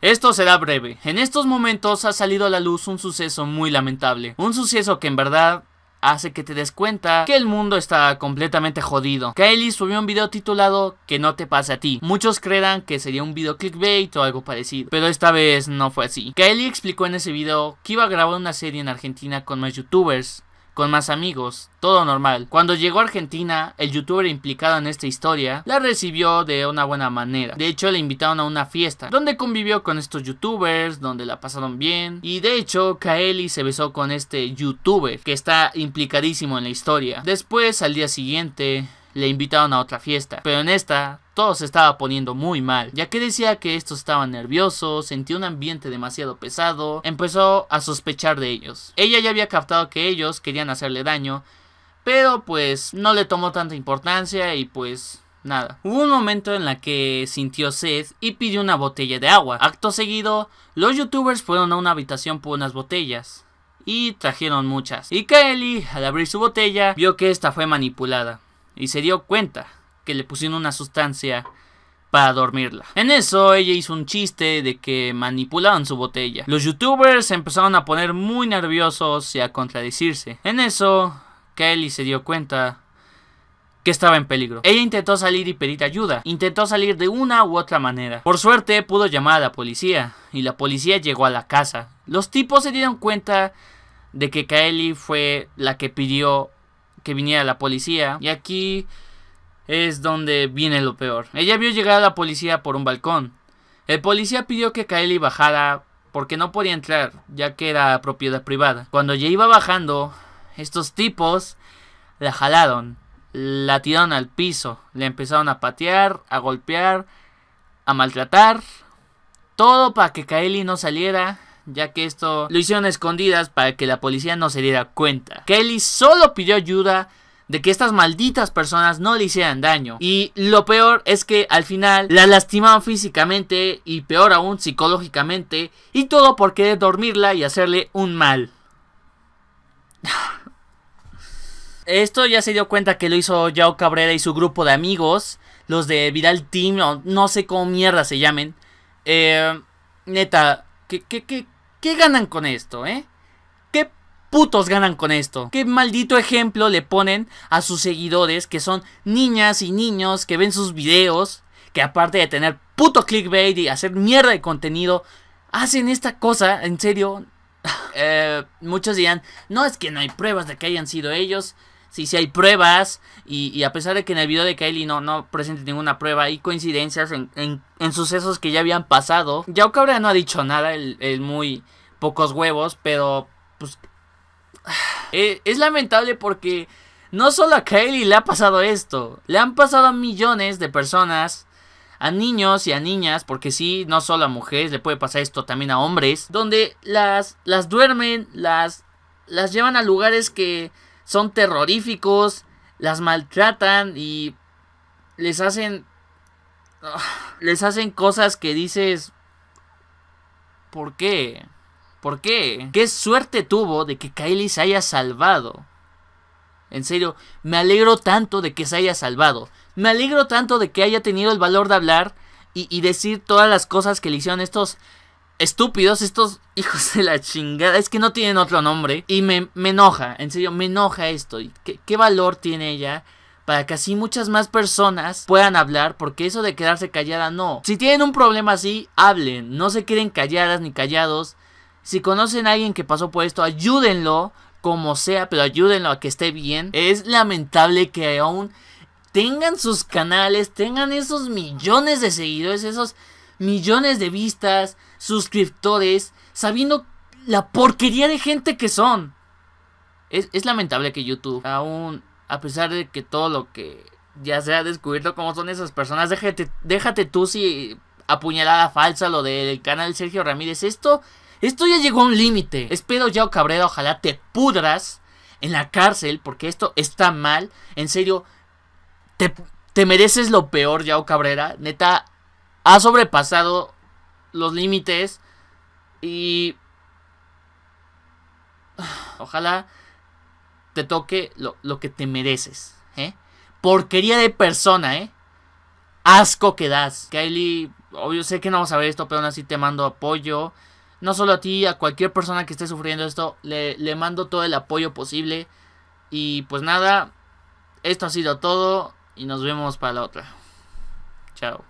Esto será breve. En estos momentos ha salido a la luz un suceso muy lamentable. Un suceso que en verdad hace que te des cuenta que el mundo está completamente jodido. Kylie subió un video titulado Que no te pase a ti. Muchos creerán que sería un video clickbait o algo parecido, pero esta vez no fue así. Kylie explicó en ese video que iba a grabar una serie en Argentina con más youtubers con más amigos, todo normal. Cuando llegó a Argentina, el youtuber implicado en esta historia la recibió de una buena manera. De hecho, le invitaron a una fiesta, donde convivió con estos youtubers, donde la pasaron bien. Y de hecho, Kaeli se besó con este youtuber, que está implicadísimo en la historia. Después, al día siguiente, le invitaron a otra fiesta, pero en esta todo se estaba poniendo muy mal, ya que decía que estos estaban nerviosos, sentía un ambiente demasiado pesado, empezó a sospechar de ellos. Ella ya había captado que ellos querían hacerle daño, pero pues no le tomó tanta importancia y pues nada. Hubo un momento en la que sintió sed y pidió una botella de agua. Acto seguido, los youtubers fueron a una habitación por unas botellas y trajeron muchas. Y Kelly, al abrir su botella, vio que esta fue manipulada y se dio cuenta que le pusieron una sustancia para dormirla. En eso ella hizo un chiste de que manipulaban su botella. Los youtubers se empezaron a poner muy nerviosos y a contradecirse. En eso Kelly se dio cuenta que estaba en peligro. Ella intentó salir y pedir ayuda. Intentó salir de una u otra manera. Por suerte pudo llamar a la policía y la policía llegó a la casa. Los tipos se dieron cuenta de que Kelly fue la que pidió que viniera la policía. Y aquí es donde viene lo peor. Ella vio llegar a la policía por un balcón. El policía pidió que Kylie bajara porque no podía entrar, ya que era propiedad privada. Cuando ya iba bajando, estos tipos la jalaron, la tiraron al piso, le empezaron a patear, a golpear, a maltratar, todo para que Kylie no saliera ya que esto lo hicieron escondidas para que la policía no se diera cuenta. Kelly solo pidió ayuda de que estas malditas personas no le hicieran daño. Y lo peor es que al final la lastimaban físicamente y peor aún psicológicamente. Y todo por querer dormirla y hacerle un mal. Esto ya se dio cuenta que lo hizo Yao Cabrera y su grupo de amigos. Los de Viral Team, o no sé cómo mierda se llamen. Eh, neta, ¿qué, qué, qué, ¿Qué ganan con esto, eh? ¿Qué putos ganan con esto? ¿Qué maldito ejemplo le ponen a sus seguidores que son niñas y niños que ven sus videos? Que aparte de tener puto clickbait y hacer mierda de contenido, hacen esta cosa, en serio. Eh, muchos dirán, no es que no hay pruebas de que hayan sido ellos. Sí, sí hay pruebas. Y, a pesar de que en el video de Kylie no, no presente ninguna prueba, hay coincidencias en, en, sucesos que ya habían pasado. Yao Cabrera no ha dicho nada, el, muy pocos huevos, pero pues... Eh, es lamentable porque no solo a Kylie le ha pasado esto, le han pasado a millones de personas a niños y a niñas, porque sí, no solo a mujeres, le puede pasar esto también a hombres, donde las, las duermen, las, las llevan a lugares que son terroríficos, las maltratan y les hacen les hacen cosas que dices ¿Por qué? ¿Por qué? ¿Qué suerte tuvo de que Kylie se haya salvado? En serio, me alegro tanto de que se haya salvado. Me alegro tanto de que haya tenido el valor de hablar y, y decir todas las cosas que le hicieron estos estúpidos, estos hijos de la chingada. Es que no tienen otro nombre. Y me, enoja, en serio, me enoja esto. ¿Qué, ¿Qué valor tiene ella? Para que así muchas más personas puedan hablar. Porque eso de quedarse callada, no. Si tienen un problema así, hablen. No se queden calladas ni callados. Si conocen a alguien que pasó por esto, ayúdenlo. Como sea, pero ayúdenlo a que esté bien. Es lamentable que aún tengan sus canales, tengan esos millones de seguidores, esos millones de vistas, suscriptores, sabiendo la porquería de gente que son. Es, lamentable que YouTube, aún a pesar de que todo lo que ya se ha descubierto como son esas personas, déjate, déjate tú si apuñalada falsa lo del canal Sergio Ramírez. Esto, esto ya llegó a un límite. Espero, Yao Cabrera, ojalá te pudras en la cárcel porque esto está mal. En serio, te, te mereces lo peor, Yao Cabrera. Neta, ha sobrepasado los límites y ojalá te toque lo, que te mereces, ¿eh? Porquería de persona, ¿eh? Asco que das. Kylie, obvio sé que no vamos a ver esto, pero aún así te mando apoyo. No solo a ti, a cualquier persona que esté sufriendo esto, le, le mando todo el apoyo posible. Y pues nada, esto ha sido todo y nos vemos para la otra. Chao.